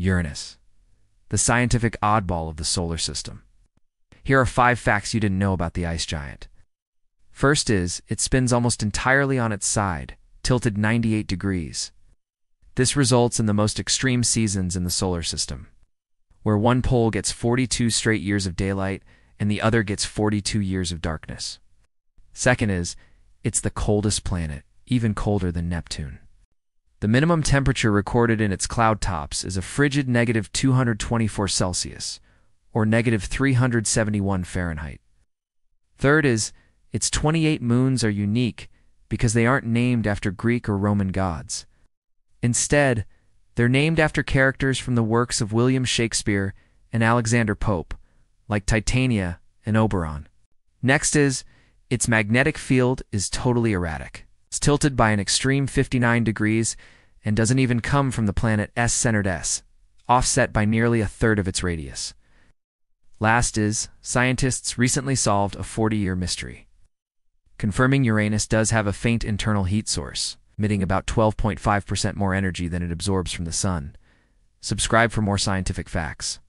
Uranus, the scientific oddball of the solar system. Here are five facts you didn't know about the ice giant. First is, it spins almost entirely on its side, tilted 98 degrees. This results in the most extreme seasons in the solar system, where one pole gets 42 straight years of daylight and the other gets 42 years of darkness. Second is, it's the coldest planet, even colder than Neptune. The minimum temperature recorded in its cloud tops is a frigid negative 224 Celsius, or negative 371 Fahrenheit. Third is, its 28 moons are unique because they aren't named after Greek or Roman gods. Instead, they're named after characters from the works of William Shakespeare and Alexander Pope, like Titania and Oberon. Next is, its magnetic field is totally erratic. It's tilted by an extreme 59 degrees and doesn't even come from the planet S-centered S, offset by nearly a third of its radius. Last is, scientists recently solved a 40-year mystery, confirming Uranus does have a faint internal heat source, emitting about 12.5% more energy than it absorbs from the sun. Subscribe for more scientific facts.